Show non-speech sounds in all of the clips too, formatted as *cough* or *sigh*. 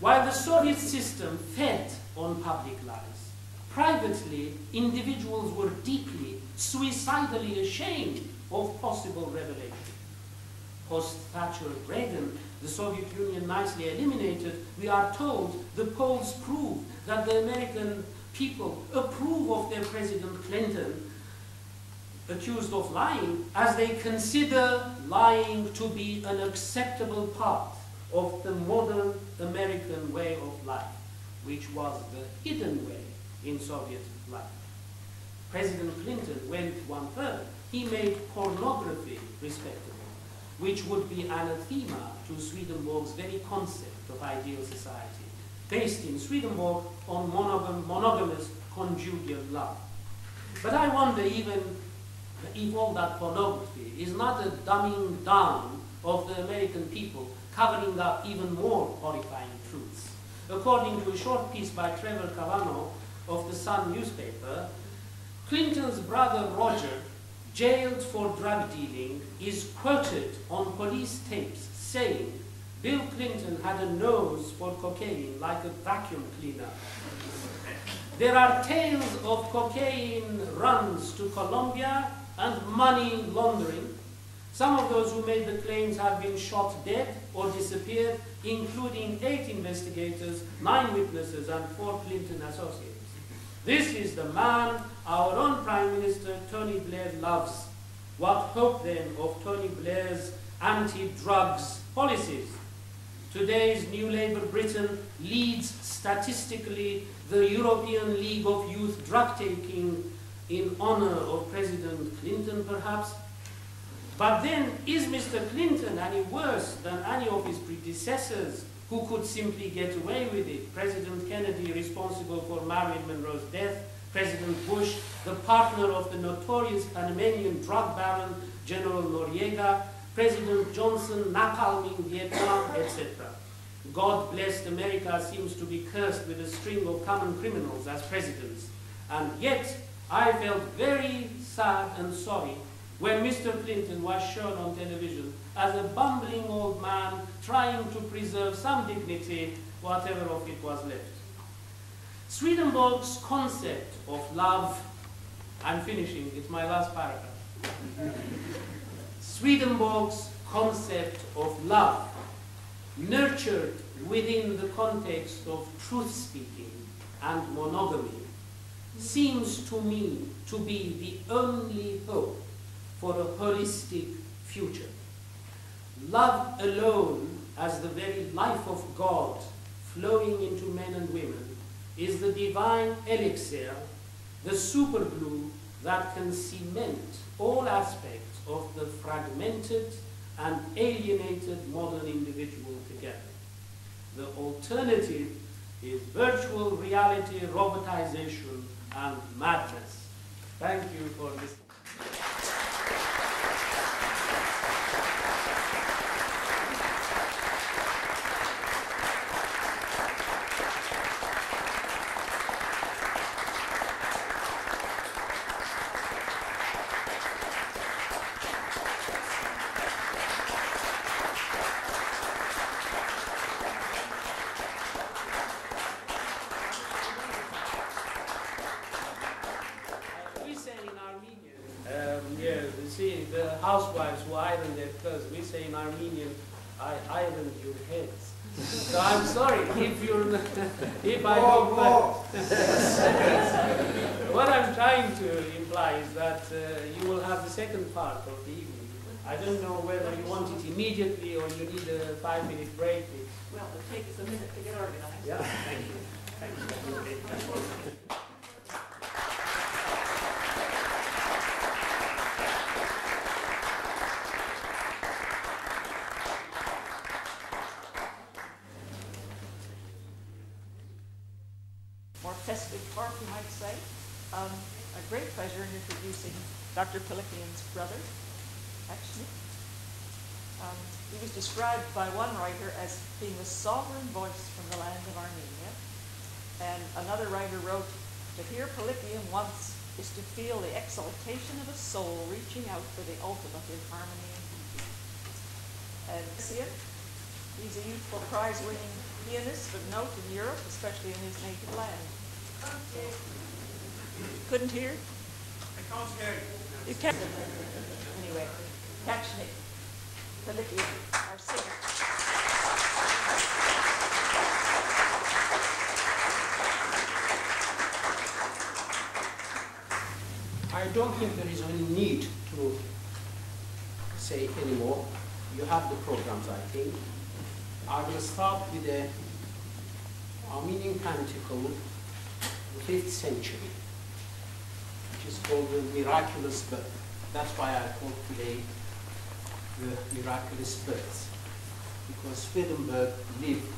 While the Soviet system fed on public lies, privately individuals were deeply, suicidally ashamed of possible revelation. Post Thatcher Reagan, the Soviet Union nicely eliminated, we are told the polls prove that the American people approve of their President Clinton accused of lying as they consider lying to be an acceptable part of the modern American way of life, which was the hidden way in Soviet life. President Clinton went one further. He made pornography respectable, which would be anathema to Swedenborg's very concept of ideal society, based in Swedenborg on monogam monogamous conjugal love. But I wonder even if all that pornography is not a dumbing down of the American people, covering up even more horrifying truths. According to a short piece by Trevor Kavanagh of the Sun newspaper, Clinton's brother Roger, jailed for drug dealing, is quoted on police tapes saying Bill Clinton had a nose for cocaine like a vacuum cleaner. There are tales of cocaine runs to Colombia and money laundering. Some of those who made the claims have been shot dead or disappeared, including eight investigators, nine witnesses, and four Clinton associates. This is the man our own Prime Minister Tony Blair loves. What hope then of Tony Blair's anti-drugs policies? Today's New Labour Britain leads statistically the European League of Youth drug taking in honor of President Clinton, perhaps. But then, is Mr. Clinton any worse than any of his predecessors who could simply get away with it? President Kennedy, responsible for Marilyn Monroe's death, President Bush, the partner of the notorious Panamanian drug baron General Noriega, President Johnson napalming Vietnam, etc. God blessed America seems to be cursed with a string of common criminals as presidents. And yet, I felt very sad and sorry when Mr. Clinton was shown on television as a bumbling old man trying to preserve some dignity, whatever of it was left. Swedenborg's concept of love, I'm finishing, it's my last paragraph. Swedenborg's concept of love, nurtured within the context of truth-speaking and monogamy, seems to me to be the only hope for a holistic future. Love alone, as the very life of God flowing into men and women, is the divine elixir, the superglue that can cement all aspects of the fragmented and alienated modern individual together. The alternative is virtual reality, robotization, and madness. Thank you for listening. We say in Armenian, um, yeah, you see, the housewives who iron their clothes, we say in Armenian, I ironed your heads. So I'm sorry if you're, *laughs* if I don't *laughs* What I'm trying to imply is that uh, you will have the second part of the evening. I don't know whether you want it immediately or you need a five-minute break. Well, it takes a minute to get organized. Yeah, thank you. Thank you. *laughs* More festive part, you might say. Um, a great pleasure in introducing Dr. Pilikian's brother, actually. Um, he was described by one writer as being the sovereign voice from the land of Armenia. And another writer wrote, to hear Pilikian once is to feel the exaltation of a soul reaching out for the ultimate in harmony and beauty. And it? He's a youthful prize-winning pianist of note in Europe, especially in his native land. Couldn't hear? I can't hear you. You can Anyway, Kachnik, Our singer. I don't think there is any need to say anymore. You have the programs, I think. I will start with the Armenian canticle, the 5th century, which is called the Miraculous Birth. That's why I call today the Miraculous Birth, because Swedenborg lived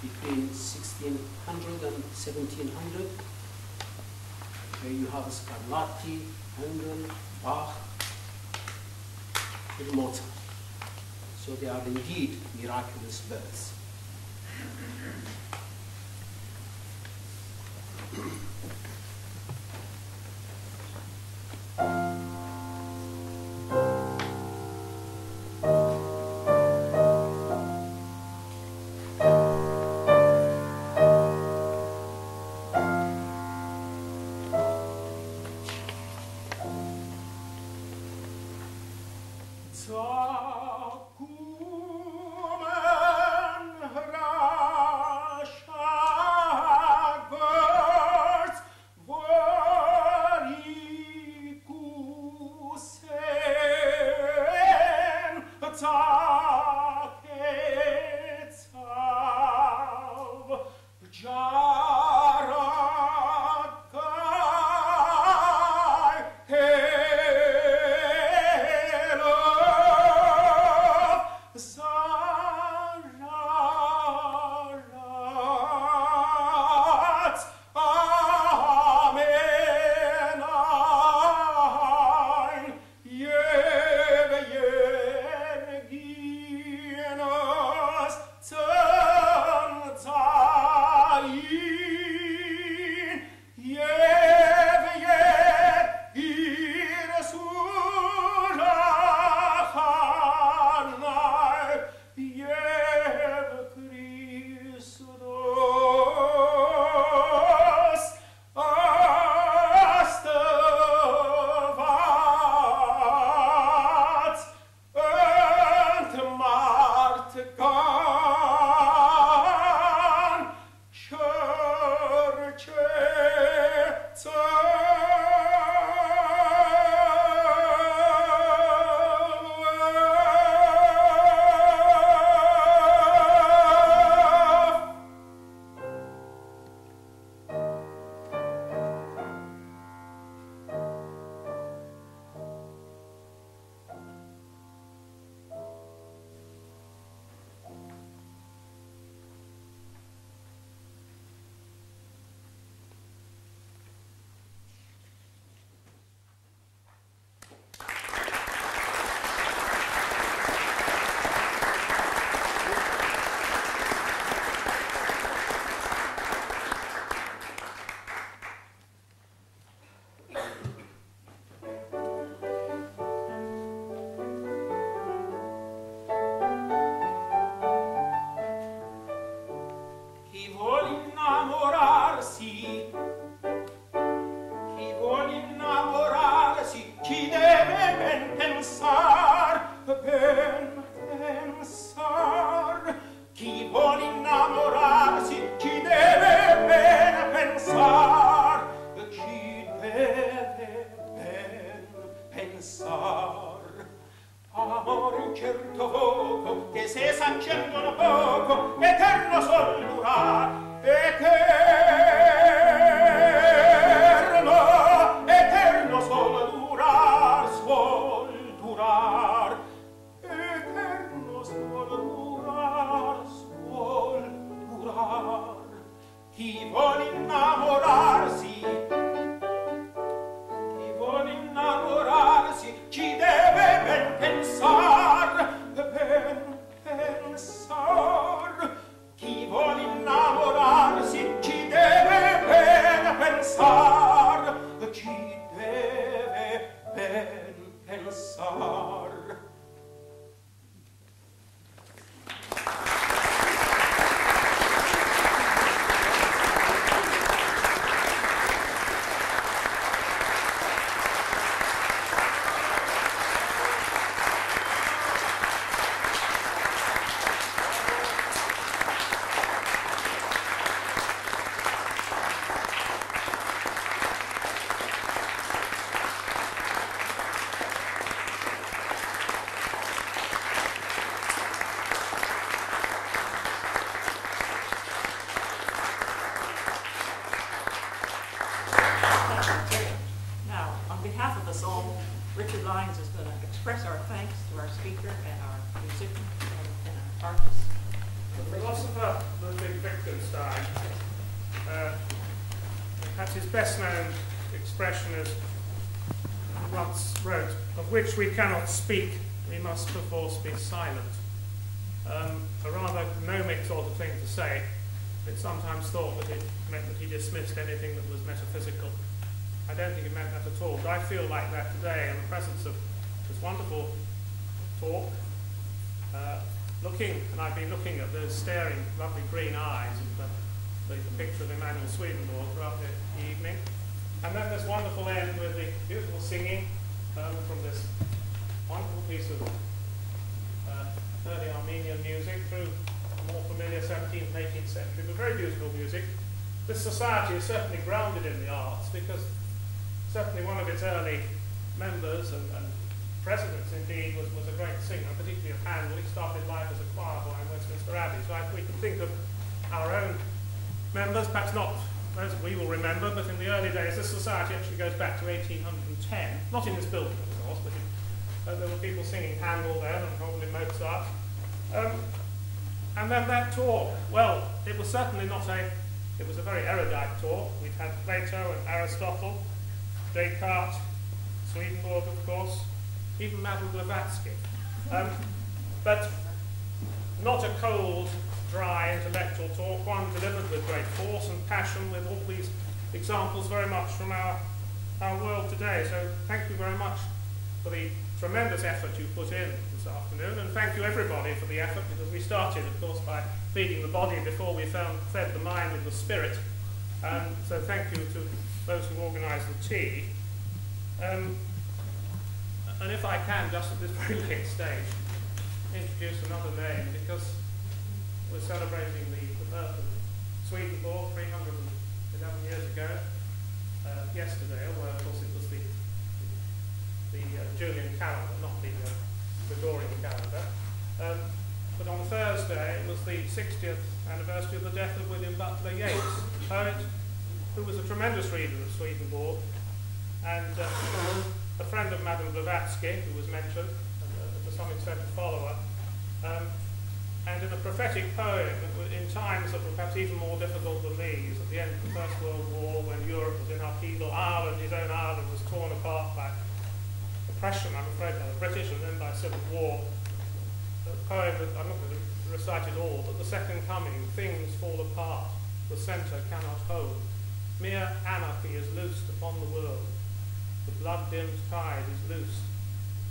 between 1600 and 1700, where you have Scarlatti, Handel, Bach, and Mozart. So they are indeed miraculous births. Zakumen se s'accendono poco eterno sol durar, e che The philosopher Ludwig Wittgenstein, uh, perhaps his best known expression is once wrote, of which we cannot speak, we must perforce be silent. Um, a rather gnomic sort of thing to say. It's sometimes thought that it meant that he dismissed anything that was metaphysical. I don't think it meant that at all, but I feel like that today in the presence of this wonderful talk. Uh, looking, and I've been looking at those staring, lovely green eyes of the, the, the picture of Emanuel Swedenborg throughout the, evening. And then this wonderful end with the beautiful singing um, from this wonderful piece of uh, early Armenian music through more familiar 17th, 18th century, but very beautiful music. This society is certainly grounded in the arts because certainly one of its early members and, and presidents indeed was, was a great singer, particularly of Handel. He started life as a choir boy in Westminster Abbey. So I, we can think of our own members, perhaps not those we will remember, but in the early days, this society actually goes back to 1810. Not in this building, of course, but in, uh, there were people singing Handel then and probably Mozart. Um, and then that talk, well, it was certainly not a, it was a very erudite talk. We'd had Plato and Aristotle, Descartes, Swedenborg, of course, even Madame Blavatsky. Um, but not a cold, dry intellectual talk, one delivered with great force and passion, with all these examples very much from our, our world today. So thank you very much for the tremendous effort you put in this afternoon, and thank you everybody for the effort, because we started, of course, by feeding the body before we found, fed the mind and the spirit. Um, so thank you to those who organised the tea. Um, and if I can, just at this very *laughs* late stage, introduce another name, because we're celebrating the, the birth of Swedenborg 311 years ago, uh, yesterday, although of course it was the, the, uh, Julian calendar, not the uh, Gregorian calendar. Um, but on Thursday, it was the 60th anniversary of the death of William Butler Yeats, poet who was a tremendous reader of Swedenborg, and uh, a friend of Madame Blavatsky, who was mentioned, and to some extent a follower. Um, and in a prophetic poem, in times that were perhaps even more difficult than these, at the end of the First World War, when Europe was in upheaval, Ireland, his own Ireland, was torn apart by oppression, I'm afraid, by the British and then by civil war. A poem I'm not going to recite it all, but the second coming, things fall apart, the centre cannot hold. Mere anarchy is loosed upon the world. The blood-dimmed tide is loosed.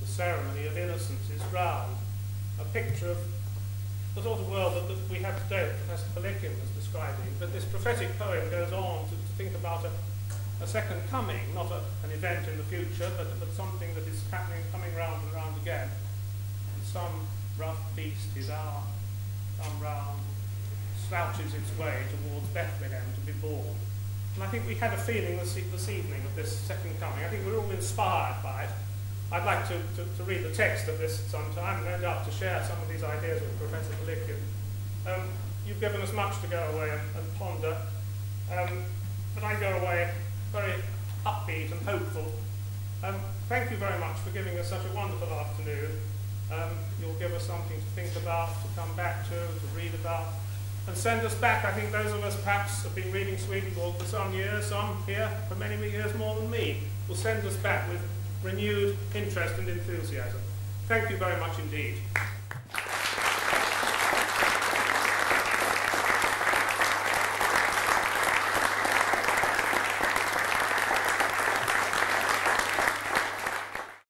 The ceremony of innocence is drowned. A picture of the sort of world that, that we have today that Professor Pilikian was describing, but this prophetic poem goes on to, to think about a, a second coming, not a, an event in the future, but, but something that is happening, coming round and round again. And some rough beast is our, come round, slouches its way towards Bethlehem to be born. And I think we had a feeling this, this evening of this second coming. I think we're all inspired by it. I'd like to, to, to, read the text of this sometime and end up to share some of these ideas with Professor Pilikian. Um, you've given us much to go away and, and ponder, um, but I go away very upbeat and hopeful. Um, thank you very much for giving us such a wonderful afternoon. Um, you'll give us something to think about, to come back to, to read about, and send us back. I think those of us perhaps have been reading Swedenborg for some years, some here for many, many years more than me, will send us back with renewed interest and enthusiasm. Thank you very much indeed.